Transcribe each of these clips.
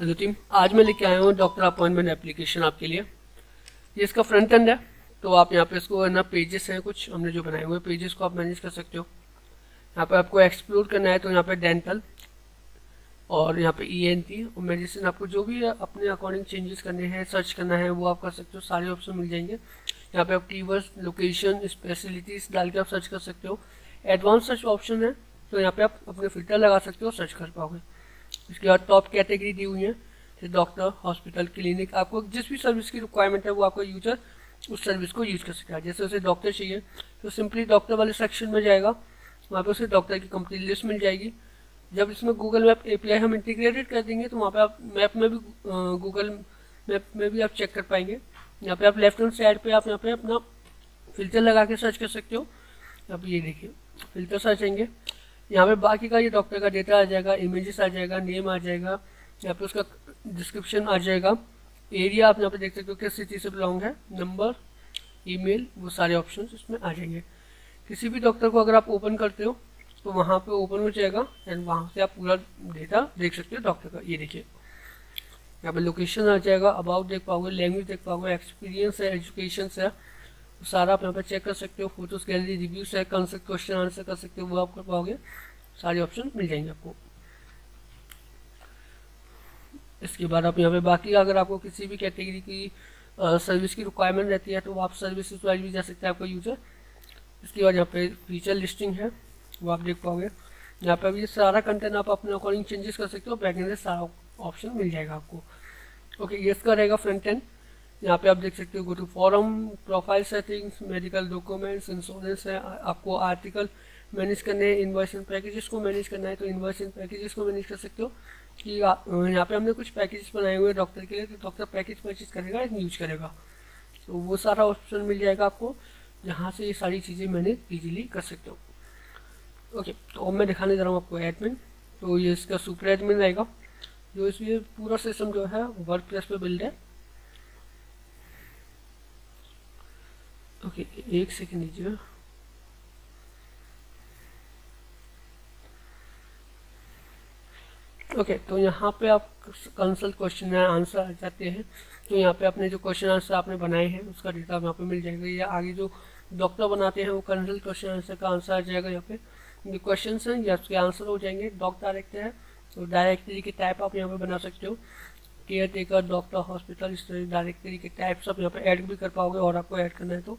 Hello team आज मैं लेके आया हूँ डॉक्टर अपॉइंटमेंट एप्लीकेशन आपके लिए। ये इसका फ्रंट एंड है तो आप यहाँ पे इसको, ना पेजेस हैं कुछ, हमने जो बनाए हुए पेजेस को आप मैनेज कर सकते हो। यहाँ पे आपको एक्सप्लोर करना है तो यहाँ पे डेंटल और यहाँ पे ई एन टी और मेडिसिन आपको जो भी अपने अकॉर्डिंग चेंजेस करने हैं सर्च करना है, वो आप कर सकते हो, सारे ऑप्शन मिल जाएँगे। यहाँ पे आप कीवर्ड्स लोकेशन स्पेशलिटीज डाल के आप सर्च कर सकते हो। एडवांस सर्च ऑप्शन है तो यहाँ पे आप अपने फ़िल्टर लगा सकते हो सर्च कर पाओगे। इसके बाद टॉप कैटेगरी दी हुई है जैसे डॉक्टर हॉस्पिटल क्लिनिक आपको जिस भी सर्विस की रिक्वायरमेंट है, वो आपका यूज़र उस सर्विस को यूज़ कर सकता है। जैसे उसे डॉक्टर चाहिए तो सिंपली डॉक्टर वाले सेक्शन में जाएगा, वहाँ पे उसे डॉक्टर की कंप्लीट लिस्ट मिल जाएगी। जब इसमें गूगल मैप एपीआई हम इंटीग्रेटेड कर देंगे तो वहाँ पर आप मैप में भी गूगल मैप में भी आप चेक कर पाएँगे। यहाँ पे आप लेफ़्ट हैंड साइड पे आप यहाँ पे अपना फ़िल्टर लगा के सर्च कर सकते हो। अब ये देखिए फ़िल्टर सर्च आएँगे यहाँ पे बाकी का ये डॉक्टर का डेटा आ जाएगा इमेजेस आ जाएगा नेम आ जाएगा, यहाँ पे उसका डिस्क्रिप्शन आ जाएगा। एरिया आप यहाँ पे देख सकते हो किस सिटी से बिलोंग है नंबर ईमेल वो सारे ऑप्शंस इसमें आ जाएँगे। किसी भी डॉक्टर को अगर आप ओपन करते हो तो वहाँ पे ओपन हो जाएगा एंड वहाँ से आप पूरा डेटा देख सकते हो डॉक्टर का। ये देखिए, यहाँ पे लोकेशन आ जाएगा अबाउट देख पाओगे लैंग्वेज देख पाओगे एक्सपीरियंस है एजुकेशन है। सारा आप यहाँ पर चेक कर सकते हो फ़ोटोज़ गैलरी रिव्यूज़ है से क्वेश्चन आंसर कर सकते हो, वो आप कर पाओगे। सारे ऑप्शन मिल जाएँगे आपको। इसके बाद आप यहाँ पे बाकी अगर आपको किसी भी कैटेगरी की सर्विस की रिक्वायरमेंट रहती है तो आप सर्विस वाइज भी जा सकते हैं आपका यूज़र इसके बाद यहाँ पे फीचर लिस्टिंग है, वो आप देख पाओगे। यहाँ पे भी सारा कंटेंट आप अपने अकॉर्डिंग चेंजेस कर सकते हो बैक एंड सारा ऑप्शन मिल जाएगा आपको। ओके ये इसका रहेगा फ्रंट एंड यहाँ पे आप देख सकते हो go to forum profile settings medical documents insurance है आपको आर्टिकल मैनेज करने हैं इन्वाइस एंड पैकेजेस को मैनेज करना है तो इन्वाइस एंड पैकेजेस को मैनेज कर सकते हो कि यहाँ पे हमने कुछ पैकेजेस बनाए हुए हैं डॉक्टर के लिए तो डॉक्टर पैकेज परचेज करेगा यूज़ करेगा। तो वो सारा ऑप्शन मिल जाएगा आपको, जहाँ से ये सारी चीज़ें मैंने ईजिली कर सकते हो। ओके तो अब मैं दिखाने जा रहा हूँ आपको एडमिन तो ये इसका सुपर एडमिन रहेगा, जो इसमें पूरा सिस्टम जो है वर्क प्लेस पर बिल्ड है ओके एक सेकेंड लीजिए ओके okay, तो यहाँ पे आप कंसल्ट क्वेश्चन आंसर आ जाते हैं। तो यहाँ पे अपने जो क्वेश्चन आंसर आपने बनाए हैं उसका डेटा यहाँ पे मिल जाएगा। या आगे जो डॉक्टर बनाते हैं वो कंसल्ट क्वेश्चन आंसर का आंसर आ जाएगा यहाँ पे। जो क्वेश्चन हैं या उसके आंसर हो जाएँगे। डॉक्टर डायरेक्ट है। तो डायरेक्टरी के टाइप आप यहाँ पे बना सकते हो। केयर टेकर डॉक्टर हॉस्पिटल इस तरह डायरेक्टरी के टाइप्स आप यहाँ पे ऐड भी कर पाओगे और आपको ऐड करना है तो।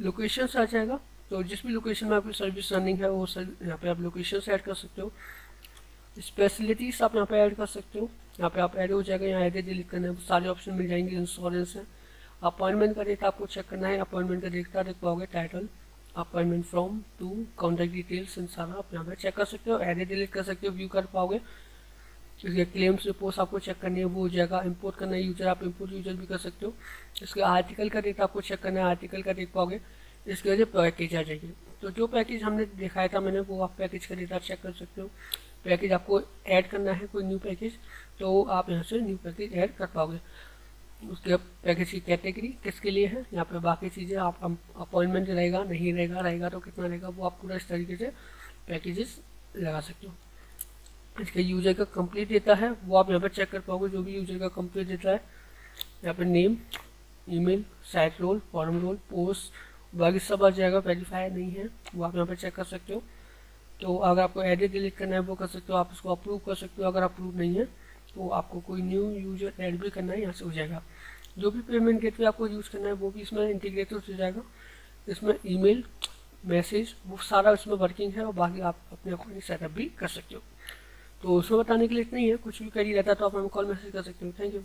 लोकेशन आ जाएगा। तो जिस भी लोकेशन में आपकी सर्विस रनिंग है, वो सर, यहाँ पे आप लोकेशन ऐड कर सकते हो। स्पेशलिटीज आप यहाँ पे ऐड कर सकते हो। यहाँ पे आप ऐड हो जाएगा, यहाँ एड डिलीट करना है सारे ऑप्शन मिल जाएँगे इंश्योरेंस है। अपॉइंटमेंट का डेट आपको चेक करना है। अपॉइंटमेंट का डेट का देख पाओगे title appointment from to contact details इन सारा आप यहाँ पे चेक कर सकते हो। एड डिलीट कर सकते हो व्यू कर पाओगे। इसके क्लेम्स रिपोर्ट्स आपको चेक करनी है, वो हो जाएगा। इंपोर्ट करना है यूज़र आप इंपोर्ट यूज़र भी कर सकते हो। इसके आर्टिकल का डेट आपको चेक करना है आर्टिकल का देख पाओगे। इसके वजह पैकेज आ जाएगी। तो जो पैकेज हमने दिखाया था मैंने, वो आप पैकेज का डेटा चेक कर सकते हो। पैकेज आपको ऐड करना है कोई न्यू पैकेज तो आप यहाँ से न्यू पैकेज ऐड कर पाओगे। उसके पैकेज की कैटेगरी किसके लिए है? यहाँ पे बाकी चीज़ें आप अपॉइंटमेंट रहेगा, नहीं रहेगा रहेगा तो कितना रहेगा, वो आप पूरा इस तरीके से पैकेजेस लगा सकते हो। इसके यूज़र का कंप्लीट डेटा है, वो आप यहाँ पर चेक कर पाओगे जो भी यूज़र का कंप्लीट डेटा है। यहाँ पर name email site role form role post बाकी सब आ जाएगा वेरीफाई नहीं है, वो आप यहाँ पर चेक कर सकते हो। तो अगर आपको एडिट डिलीट करना है, वो कर सकते हो, आप उसको अप्रूव कर सकते हो, अगर अप्रूव नहीं है तो आपको कोई न्यू यूज़र ऐड भी करना है, यहाँ से हो जाएगा। जो भी पेमेंट गेट आपको यूज़ करना है, वो भी इसमें इंटीग्रेटेड हो जाएगा। इसमें ईमेल मैसेज वो सारा इसमें वर्किंग है और बाकी आप अपने अकॉर्डिंग सेटअप भी कर सकते हो। तो उसमें बताने के लिए इतना ही है। कुछ भी करी रहता है तो आप हमें कॉल मैसेज कर सकते हो। Thank you